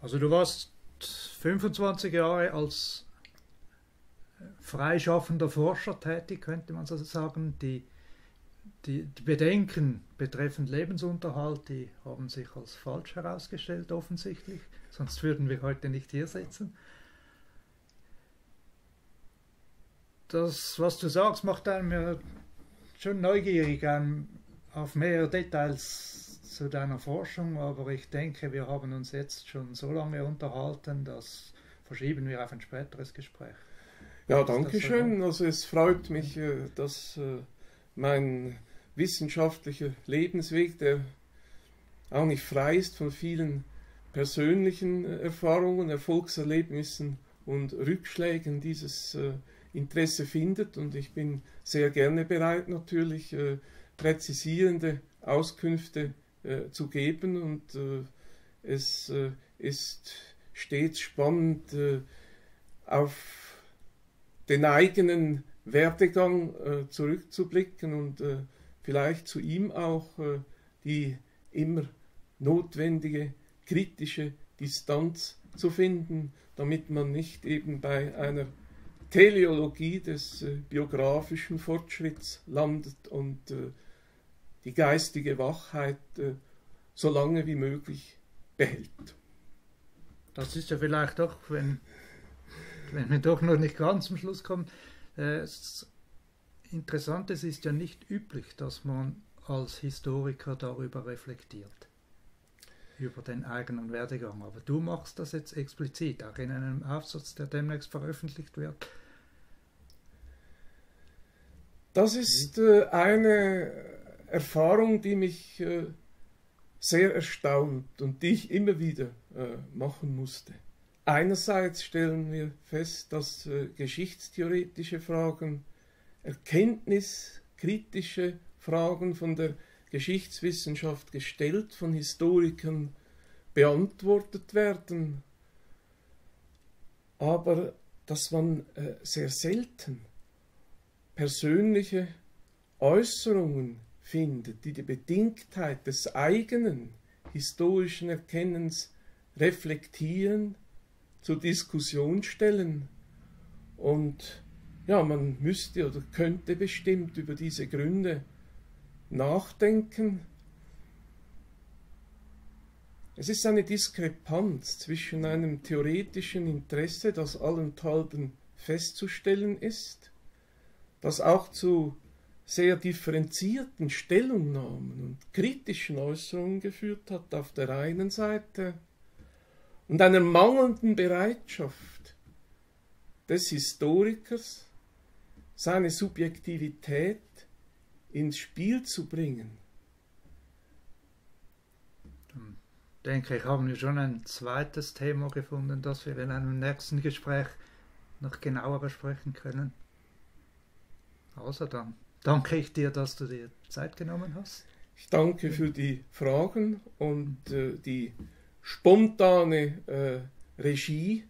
Also du warst 25 Jahre als freischaffender Forscher tätig, könnte man so sagen. Die, die, die, Bedenken betreffend Lebensunterhalt, die haben sich als falsch herausgestellt, offensichtlich. Sonst würden wir heute nicht hier sitzen. Das, was du sagst, macht einem ja schon neugierig auf mehr Details zu deiner Forschung, aber ich denke, wir haben uns jetzt schon so lange unterhalten, dass verschieben wir auf ein späteres Gespräch. Ja, danke schön. Also es freut mich, äh, dass äh, mein wissenschaftlicher Lebensweg, der auch nicht frei ist von vielen persönlichen äh, Erfahrungen, Erfolgserlebnissen und Rückschlägen, dieses Interesse findet. Und ich bin sehr gerne bereit, natürlich präzisierende Auskünfte zu geben. Und es ist stets spannend, auf den eigenen Werdegang äh, zurückzublicken und äh, vielleicht zu ihm auch äh, die immer notwendige kritische Distanz zu finden, damit man nicht eben bei einer Teleologie des äh, biografischen Fortschritts landet und äh, die geistige Wachheit äh, so lange wie möglich behält. Das ist ja vielleicht auch, wenn wenn wir doch noch nicht ganz zum Schluss kommen, äh, interessant ist, ist ja nicht üblich, dass man als Historiker darüber reflektiert, über den eigenen Werdegang. Aber du machst das jetzt explizit, auch in einem Aufsatz, der demnächst veröffentlicht wird. Das ist äh, eine Erfahrung, die mich äh, sehr erstaunt und die ich immer wieder äh, machen musste. Einerseits stellen wir fest, dass äh, geschichtstheoretische Fragen, erkenntniskritische Fragen von der Geschichtswissenschaft gestellt, von Historikern beantwortet werden, aber dass man äh, sehr selten persönliche Äußerungen findet, die die Bedingtheit des eigenen historischen Erkennens reflektieren zur Diskussion stellen. Und ja, man müsste oder könnte bestimmt über diese Gründe nachdenken. Es ist eine Diskrepanz zwischen einem theoretischen Interesse, das allenthalben festzustellen ist, das auch zu sehr differenzierten Stellungnahmen und kritischen Äußerungen geführt hat auf der einen Seite und einer mangelnden Bereitschaft des Historikers, seine Subjektivität ins Spiel zu bringen. Dann denke ich, haben wir schon ein zweites Thema gefunden, das wir in einem nächsten Gespräch noch genauer besprechen können. Also dann danke ich dir, dass du dir Zeit genommen hast. Ich danke für die Fragen und äh, die spontane äh, Regie,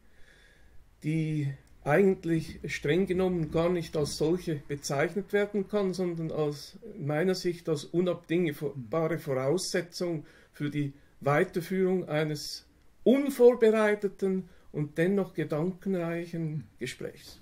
die eigentlich streng genommen gar nicht als solche bezeichnet werden kann, sondern aus meiner Sicht als unabdingbare Voraussetzung für die Weiterführung eines unvorbereiteten und dennoch gedankenreichen Gesprächs.